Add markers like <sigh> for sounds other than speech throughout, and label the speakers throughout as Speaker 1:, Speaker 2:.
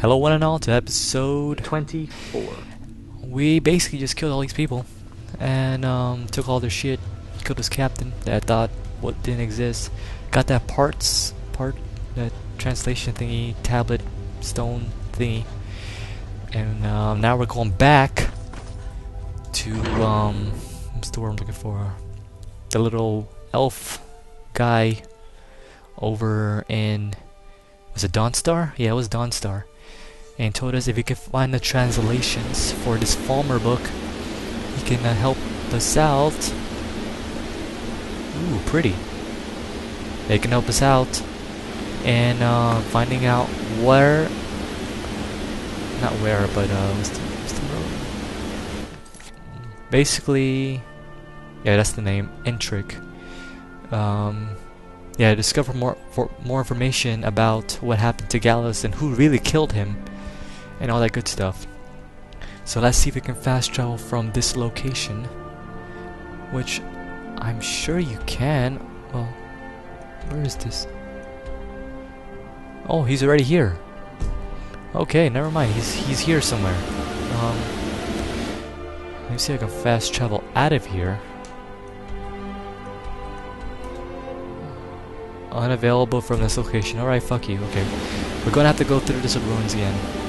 Speaker 1: Hello, one and all, to episode
Speaker 2: 24.
Speaker 1: We basically just killed all these people and um, took all their shit. Killed this captain that I thought what didn't exist. Got that parts part that translation thingy tablet stone thingy, and um, now we're going back to um, what's the word I'm looking for? The little elf guy over in was it Dawnstar? Yeah, it was Dawnstar and told us if he could find the translations for this Falmer book, he can uh, help us out. Ooh, pretty. They can help us out and uh, finding out where, not where, but uh, what's the, what's the road? Basically, yeah, that's the name, Entric. Um, yeah, discover more more information about what happened to Gallus and who really killed him and all that good stuff. So let's see if we can fast travel from this location, which I'm sure you can. Well, where is this? Oh, he's already here. Okay, never mind. He's he's here somewhere. Um, let me see if I can fast travel out of here. Unavailable from this location. Alright, fuck you. Okay. We're gonna have to go through this ruins again.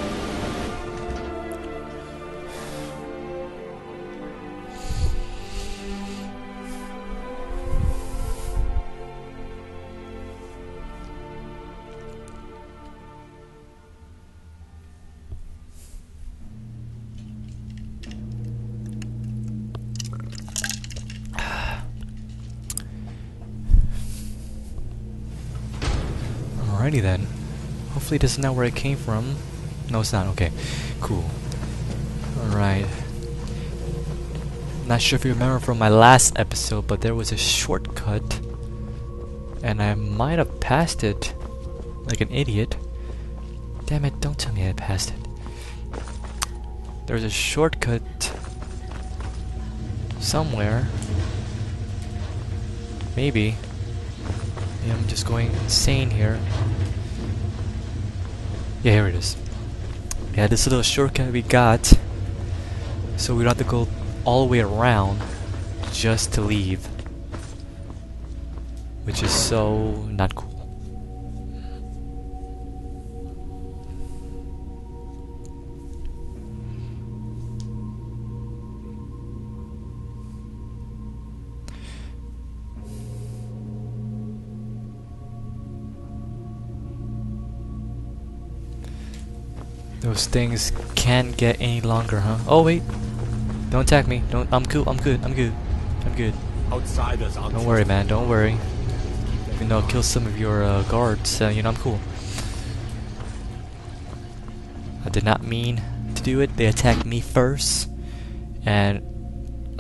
Speaker 1: Hopefully this is not where it came from. No, it's not. Okay. Cool. Alright. Not sure if you remember from my last episode, but there was a shortcut. And I might have passed it like an idiot. Damn it, don't tell me I passed it. There's a shortcut somewhere. Maybe. Yeah, I'm just going insane here. Yeah, here it is. Yeah, this little shortcut we got. So we don't have to go all the way around just to leave. Which is so not cool. Those things can't get any longer, huh? Oh wait, don't attack me. Don't. I'm cool. I'm good. I'm good. I'm good.
Speaker 3: Outsiders
Speaker 1: Don't worry, man. Don't worry. Even though I'll kill some of your uh, guards, uh, you know I'm cool. I did not mean to do it. They attacked me first, and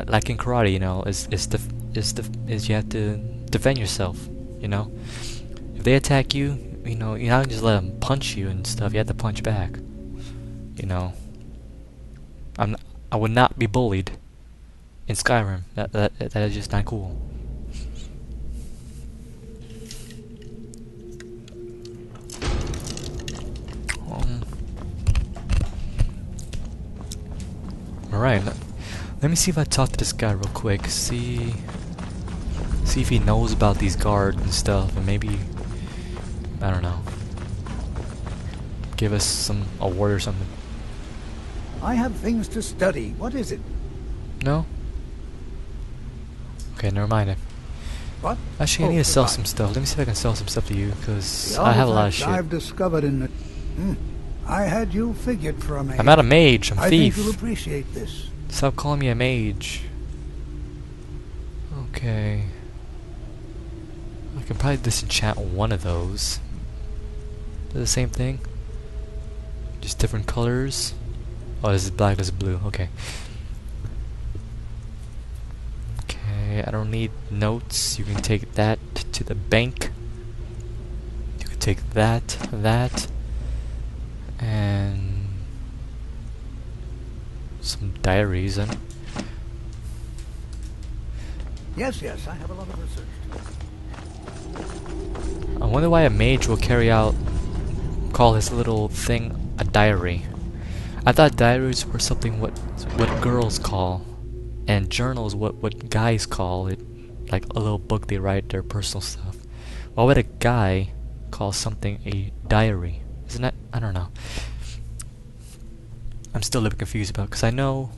Speaker 1: like in karate, you know, is is the is the is you have to defend yourself. You know, if they attack you, you know, you're not just let them punch you and stuff. You have to punch back. You know, I'm I would not be bullied in Skyrim. That that that is just not cool. Um, Alright, let, let me see if I talk to this guy real quick. See, see if he knows about these guards and stuff, and maybe I don't know. Give us some award or something.
Speaker 4: I have things to study. What is it?
Speaker 1: No. Okay, never mind.
Speaker 4: What?
Speaker 1: Actually, I
Speaker 4: Oh,
Speaker 1: need to sell some stuff. Let me see if I can sell some stuff to you, because I have a lot of shit.
Speaker 4: I've discovered in the. Hmm. I had you figured for a mage.
Speaker 1: I'm not a mage. I'm a
Speaker 4: I
Speaker 1: thief.
Speaker 4: think you'll appreciate this.
Speaker 1: Stop calling me a mage. Okay. I can probably disenchant one of those. They're the same thing. Just different colors. Oh, this is black, this is blue. Okay. Okay, I don't need notes. You can take that to the bank. You can take that, that, and some diaries and
Speaker 4: Yes, yes, I have a lot of research.
Speaker 1: I wonder why a mage will carry out call his little thing a diary. I thought diaries were something what what girls call, and journals what what guys call it, like a little book they write their personal stuff. Why would a guy call something a diary? Isn't that I don't know. I'm still a little bit confused about because I know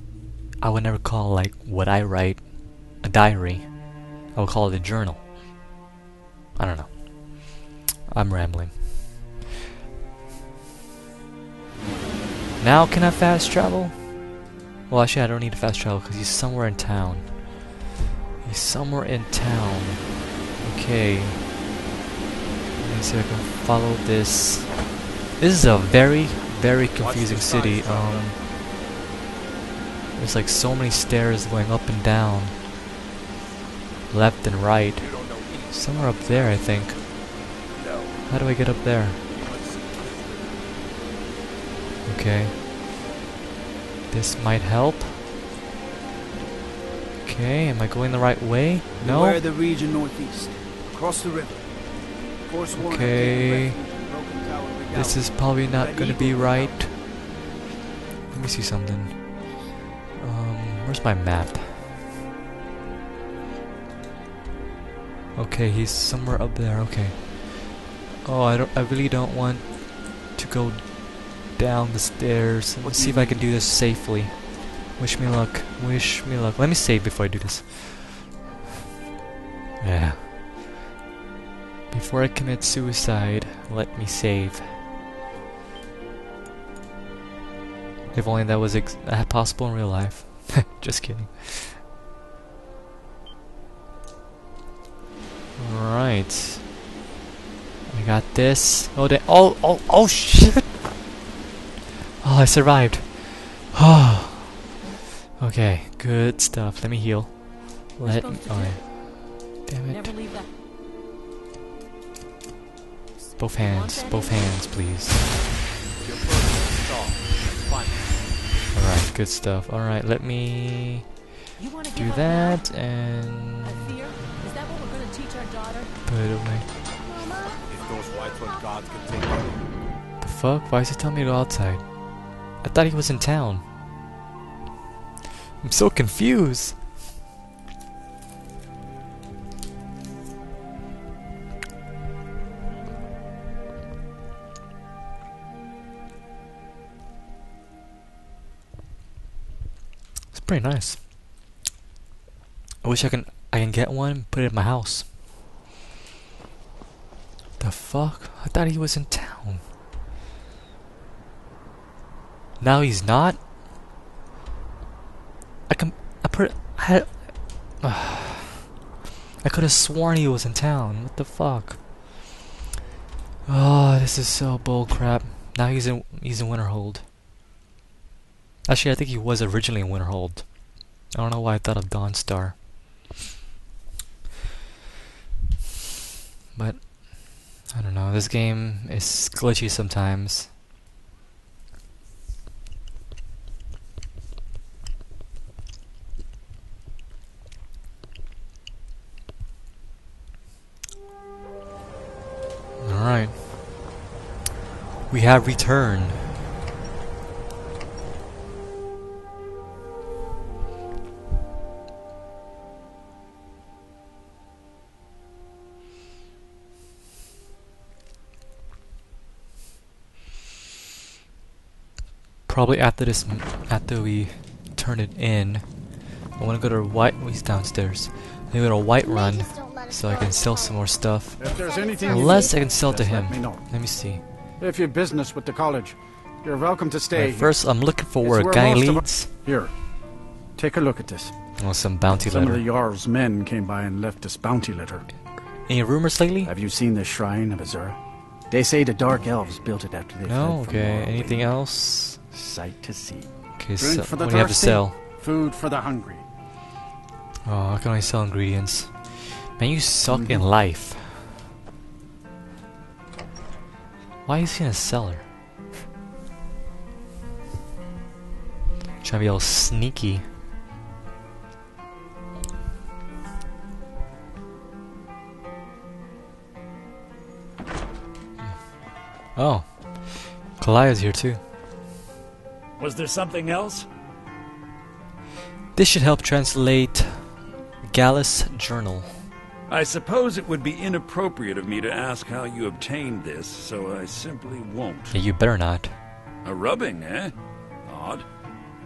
Speaker 1: I would never call like what I write a diary. I would call it a journal. I don't know. I'm rambling. Now can I fast travel? Well, actually, I don't need to fast travel because he's somewhere in town. He's somewhere in town. Okay. Let me see if I can follow this. This is a very, very confusing city. Um, there's like so many stairs going up and down, left and right. Somewhere up there, I think. How do I get up there? Okay. This might help. Okay, am I going the right way? No.
Speaker 2: Beware the region northeast. Across the river. Force
Speaker 1: Okay.
Speaker 2: have taken refuge in the broken tower redoubt.
Speaker 1: This is probably not gonna be right. Let me see something. Um, where's my map? Okay, he's somewhere up there. Okay. Oh, I don't. I really don't want to go down the stairs. Let's see if I can do this safely. Wish me luck. Wish me luck. Let me save before I do this. Yeah. Before I commit suicide, let me save. If only that was possible in real life. <laughs> Just kidding. Alright. I got this. Oh, they- oh, oh, oh, shit! I survived. Oh. <sighs> okay, good stuff. Let me heal. Let me. Oh, yeah. Damn it.
Speaker 3: Never leave that.
Speaker 1: Both hands, both hands, please.
Speaker 2: Your progress stalled. Fine.
Speaker 1: Alright, good stuff. Alright, let me
Speaker 3: You want to
Speaker 1: do that and
Speaker 3: A fear? Is that what we're going to teach our daughter?
Speaker 1: put it away.
Speaker 2: If those white one gods can take you,
Speaker 1: The fuck? Why is he telling me to go outside? I thought he was in town. I'm so confused. It's pretty nice. I wish I can I can get one and put it in my house. The fuck? I thought he was in town. Now he's not. I can. I put. I had. <sighs> I could have sworn he was in town. What the fuck? Oh, this is so bullcrap. Now he's in. He's in Winterhold. Actually, I think he was originally in Winterhold. I don't know why I thought of Dawnstar. But I don't know. This game is glitchy sometimes. We have returned. Probably after this, after we turn it in, I want to go to White. He's downstairs. I go to Whiterun so I can sell some more stuff.
Speaker 4: If there's anything
Speaker 1: Unless I can sell to him.
Speaker 4: Let me know.
Speaker 1: Let me see.
Speaker 4: If you've business with the college, you're welcome to stay.
Speaker 1: Right, first, I'm looking for where
Speaker 4: where
Speaker 1: Guy leads.
Speaker 4: Here, take a look at this.
Speaker 1: Oh, some bounty
Speaker 4: Some of the Jarl's men came by and left this bounty letter.
Speaker 1: Any rumors lately?
Speaker 4: Have you seen the shrine of Azura? They say the Dark Elves built it after they
Speaker 1: No.
Speaker 4: fled from
Speaker 1: Okay. Anything else?
Speaker 4: Sight to see.
Speaker 1: Okay.
Speaker 4: Drink
Speaker 1: So,
Speaker 4: for
Speaker 1: what
Speaker 4: the
Speaker 1: do you have to sell?
Speaker 4: Food for the hungry.
Speaker 1: Oh, I can only sell ingredients. Man, you suck in
Speaker 4: Mhm.
Speaker 1: life. Why is he in a cellar? Trying to be all sneaky. Oh. Karliah's here too.
Speaker 5: Was there something else?
Speaker 1: This should help translate Gallus Journal.
Speaker 5: I suppose it would be inappropriate of me to ask how you obtained this, so I simply won't.
Speaker 1: You better not.
Speaker 5: A rubbing, eh? Odd.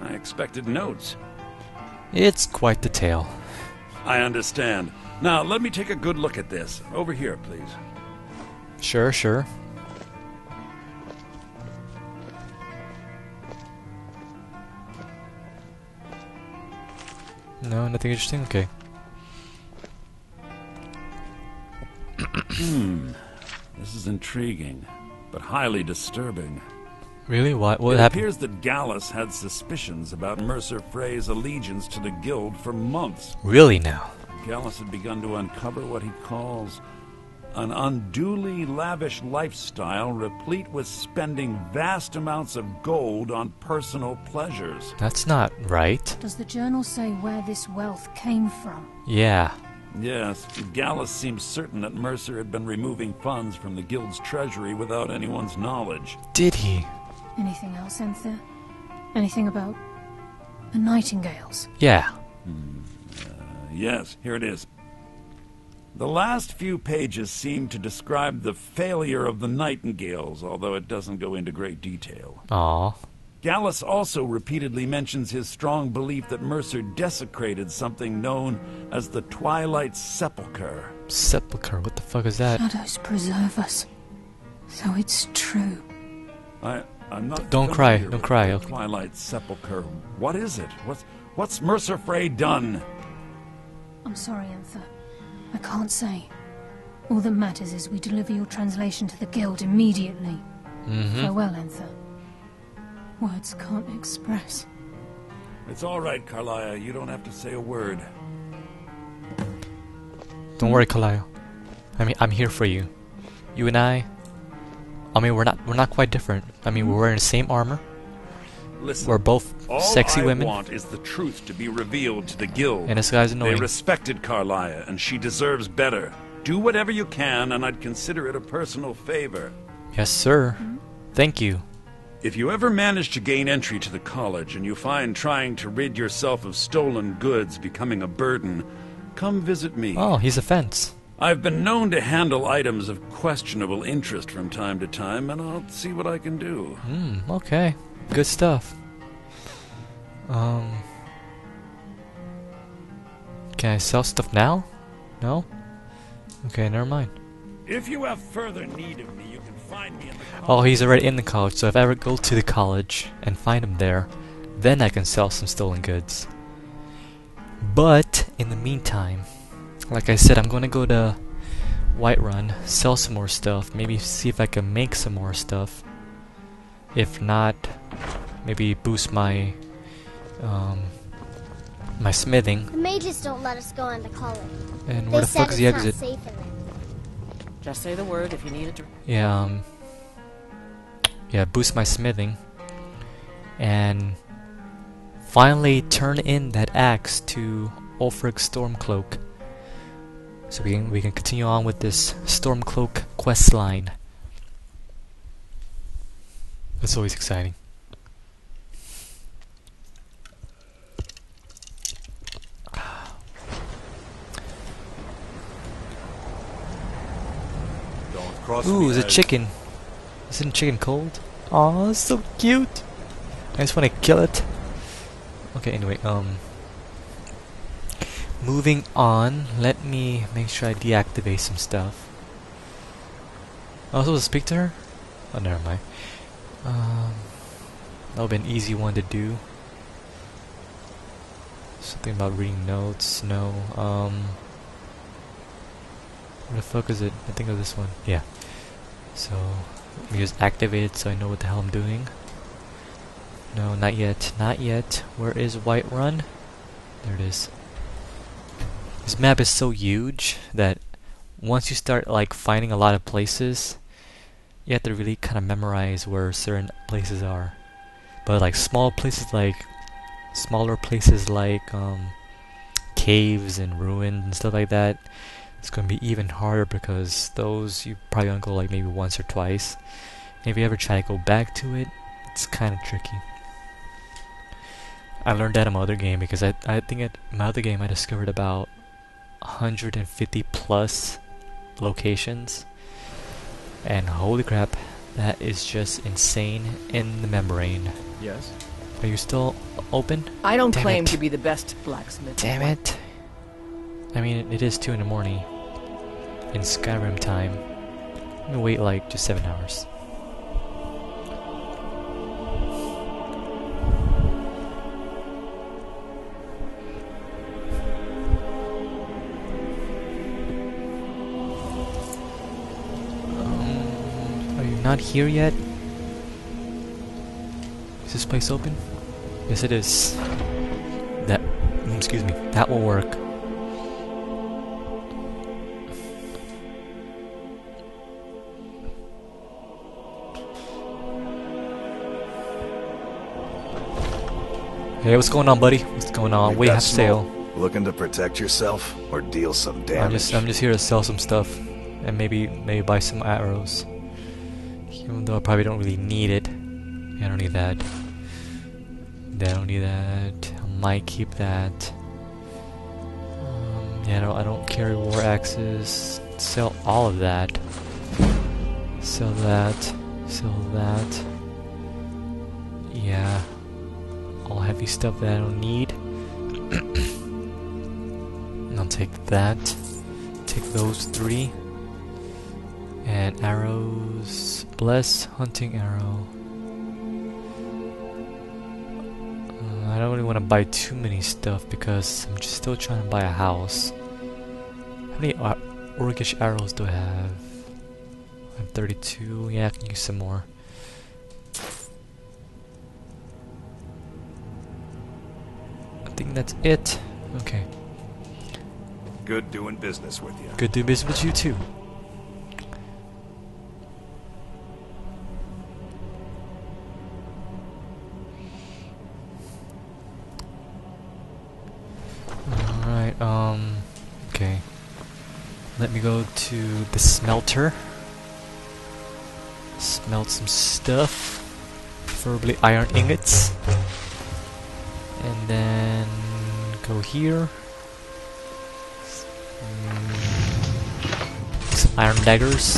Speaker 5: I expected notes.
Speaker 1: It's quite the tale.
Speaker 5: I understand. Now, let me take a good look at this. Over here, please.
Speaker 1: Sure, sure. No, nothing interesting? Okay.
Speaker 5: Hmm. This is intriguing, but highly disturbing.
Speaker 1: Really? What, what
Speaker 5: it
Speaker 1: happened?
Speaker 5: appears that Gallus had suspicions about Mercer Frey's allegiance to the Guild for months.
Speaker 1: Really now?
Speaker 5: Gallus had begun to uncover what he calls an unduly lavish lifestyle replete with spending vast amounts of gold on personal pleasures.
Speaker 1: That's not right.
Speaker 6: Does the journal say where this wealth came from?
Speaker 1: Yeah.
Speaker 5: Yes, Gallus seems certain that Mercer had been removing funds from the Guild's treasury without anyone's knowledge.
Speaker 1: Did he?
Speaker 6: Anything else, Enthir? Anything about the Nightingales?
Speaker 1: Yeah.
Speaker 5: Hmm, uh, yes, here it is. The last few pages seem to describe the failure of the Nightingales, although it doesn't go into great detail.
Speaker 1: Aw.
Speaker 5: Gallus also repeatedly mentions his strong belief that Mercer desecrated something known as the Twilight Sepulchre.
Speaker 1: Sepulchre, what the fuck is that?
Speaker 6: Shadows preserve us. So it's true.
Speaker 5: I, I'm not.
Speaker 1: Don't cry, don't cry, okay.
Speaker 5: Twilight Sepulchre. What is it? What's What's Mercer Frey done?
Speaker 6: I'm sorry, Enthir. I can't say. All that matters is we deliver your translation to the Guild immediately.
Speaker 1: Mm-hmm.
Speaker 6: Farewell, Enthir. Words can't express.
Speaker 5: It's all right, Karliah. You don't have to say a word.
Speaker 1: Don't worry, Karliah. I mean, I'm here for you. You and I. I mean, we're not we're not quite different. I mean, we're wearing the same armor.
Speaker 5: Listen.
Speaker 1: We're both
Speaker 5: all
Speaker 1: sexy
Speaker 5: I
Speaker 1: women,
Speaker 5: want is the truth to be revealed to the guild.
Speaker 1: and this guy's annoying.
Speaker 5: they respected Karliah, and she deserves better. Do whatever you can, and I'd consider it a personal favor.
Speaker 1: yes, sir. Mm-hmm. Thank you.
Speaker 5: If you ever manage to gain entry to the college and you find trying to rid yourself of stolen goods becoming a burden, come visit me.
Speaker 1: Oh, he's a fence.
Speaker 5: I've been known to handle items of questionable interest from time to time, and I'll see what I can do.
Speaker 1: Hmm. Okay. Good stuff. Um. Can I sell stuff now? No. Okay, never mind.
Speaker 5: If you have further need of me, you can find me in the
Speaker 1: Oh, he's already in the college, so if I ever go to the college and find him there, then I can sell some stolen goods. But in the meantime, like I said, I'm gonna go to Whiterun, sell some more stuff, maybe see if I can make some more stuff. If not, maybe boost my um my smithing.
Speaker 7: The mages don't let us go into college.
Speaker 1: And
Speaker 7: They
Speaker 1: where the
Speaker 7: said
Speaker 1: fuck is
Speaker 7: it's
Speaker 1: the
Speaker 7: not
Speaker 1: exit?
Speaker 3: Just say the word if you need it.
Speaker 1: Yeah, um, yeah, boost my smithing, and finally turn in that axe to Ulfric Stormcloak, so we can we can continue on with this Stormcloak quest line. That's always exciting.
Speaker 5: Don't cross
Speaker 1: Ooh, it's a chicken. Isn't chicken cold? Aw, so cute. I just want to kill it. Okay, anyway, um. Moving on, let me make sure I deactivate some stuff. I was supposed to speak to her? Oh, never mind. Um, that would be an easy one to do. Something about reading notes, no. Um, where the fuck is it? I think of this one. Yeah. So, me just activate it so I know what the hell I'm doing. No, not yet. Not yet. Where is Whiterun? There it is. This map is so huge that once you start like finding a lot of places, you have to really kind of memorize where certain places are. But like small places like smaller places like um, caves and ruins and stuff like that, it's gonna be even harder because those you probably gonna go like maybe once or twice. And if you ever try to go back to it, it's kind of tricky. I learned that in my other game because I I think at my other game I discovered about 150 plus locations, and holy crap, that is just insane in the membrane.
Speaker 2: Yes?
Speaker 1: Are you still open?
Speaker 3: I don't
Speaker 1: Damn
Speaker 3: claim
Speaker 1: it.
Speaker 3: to be the best blacksmith.
Speaker 1: Damn it! I mean, it is two in the morning in Skyrim time. I'm gonna wait like just seven hours. Um, are you not here yet? Is this place open? Yes, it is. That, excuse me, that will work. Hey, what's going on, buddy? What's going on?
Speaker 8: We've
Speaker 1: We
Speaker 8: got
Speaker 1: have sale.
Speaker 8: Looking to protect yourself or deal some
Speaker 1: I'm
Speaker 8: damage?
Speaker 1: just, I'm just here to sell some stuff, and maybe, maybe buy some arrows. Even though I probably don't really need it. I don't need that. I don't need that. I might keep that. Um, yeah, I don't, I don't carry war axes. Sell all of that. Sell that. Sell that. Yeah. All heavy stuff that I don't need. <clears throat> And I'll take that. Take those three. And arrows. Bless hunting arrow. Uh, I don't really want to buy too many stuff because I'm just still trying to buy a house. How many Orcish arrows do I have? I have 32. Yeah, I can use some more. That's it. Okay.
Speaker 8: Good doing business with you.
Speaker 1: Good doing business with you too. Alright, um, okay. Let me go to the smelter. Smelt some stuff. Preferably iron ingots. And then here. Some iron daggers.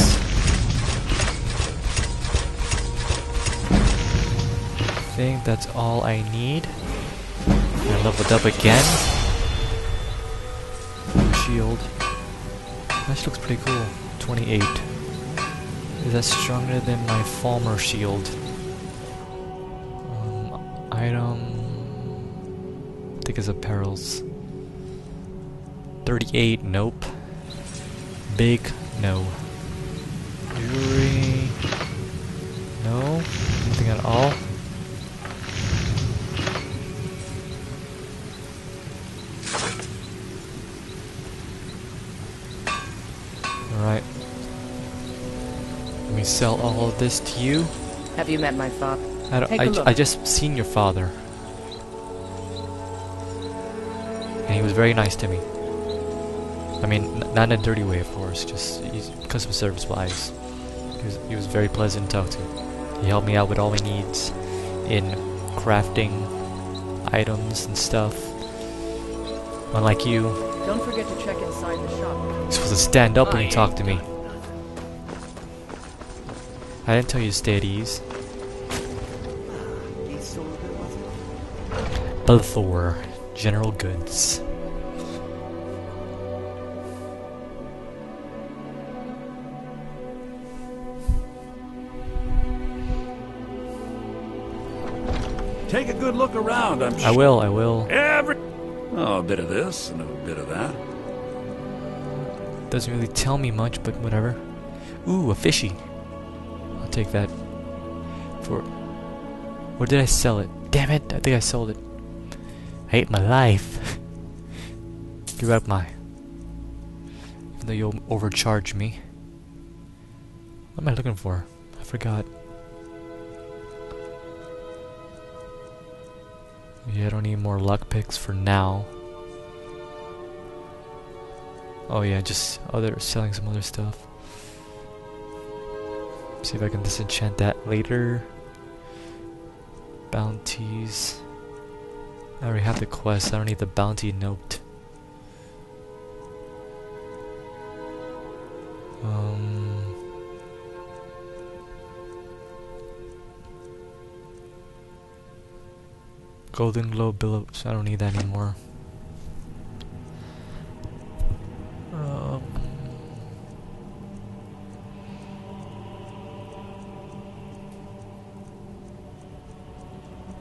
Speaker 1: I think that's all I need. I leveled up again. Shield. That looks pretty cool. 28. Is that stronger than my former shield? Um, item. I think it's apparels. 38, nope. Big, no. Jewelry, no. Nothing at all. Alright. Let me sell all of this to you.
Speaker 3: Have you met my father?
Speaker 1: I, don't,
Speaker 3: Take a
Speaker 1: I. I just seen your father. And he was very nice to me. I mean, not in a dirty way, of course, just customer service wise. He was, he was very pleasant to talk to. He helped me out with all my needs in crafting items and stuff. Unlike you,
Speaker 3: Don't forget to check inside the shop.
Speaker 1: you're supposed to stand up when you talk to me. I didn't tell you to stay at ease. Belethor, General Goods.
Speaker 5: Around. I'm
Speaker 1: I will, I will.
Speaker 5: every oh, a bit of this and a bit of that.
Speaker 1: Doesn't really tell me much, but whatever. Ooh, a fishy. I'll take that. For. Where did I sell it? Damn it, I think I sold it. I hate my life. <laughs> Give up my. Even though you'll overcharge me. What am I looking for? I forgot. Yeah, I don't need more lock picks for now. Oh yeah, just other selling some other stuff. See if I can disenchant that later. Bounties. I already have the quest, I don't need the bounty note. Golden Globe Billows, I don't need that anymore. Um...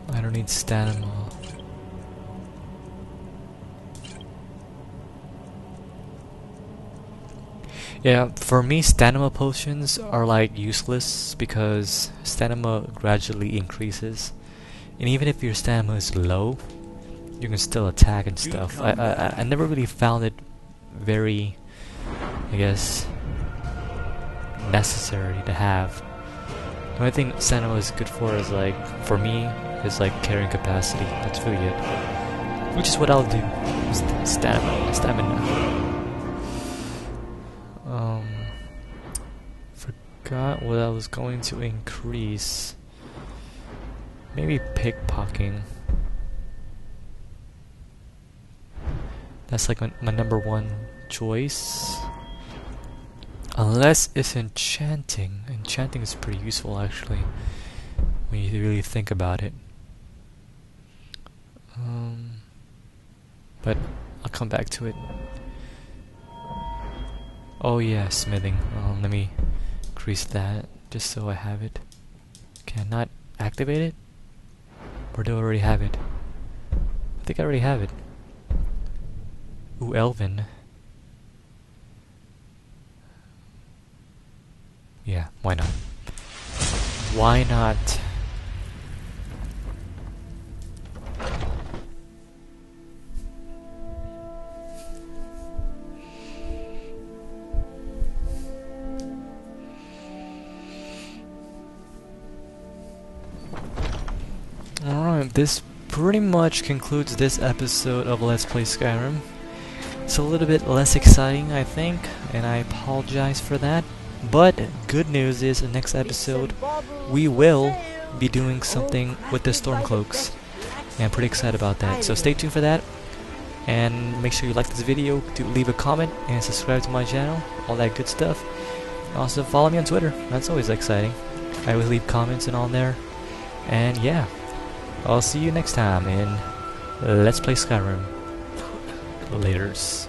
Speaker 1: I don't need stamina. Yeah, for me, stamina potions are like useless because stamina gradually increases, and even if your stamina is low, you can still attack and stuff. I I I never really found it very, I guess, necessary to have. The only thing stamina is good for is like for me is like carrying capacity. That's really it. Which is what I'll do. St stamina, stamina. Um, forgot what I was going to increase. Maybe pickpocketing. That's like my, my number one choice. Unless it's enchanting. Enchanting is pretty useful actually. When you really think about it. Um, but I'll come back to it. Oh yeah, smithing. Um, let me increase that just so I have it. Can I not activate it? Or do I already have it? I think I already have it. Ooh, Elven. Yeah, why not? Why not? This pretty much concludes this episode of Let's Play Skyrim. It's a little bit less exciting, I think, and I apologize for that. But good news is, the next episode, we will be doing something with the Stormcloaks. And I'm pretty excited about that. So stay tuned for that. And make sure you like this video, leave a comment, and subscribe to my channel. All that good stuff. Also follow me on Twitter. That's always exciting. I always leave comments and all there. And yeah, I'll see you next time in Let's Play Skyrim. Laters.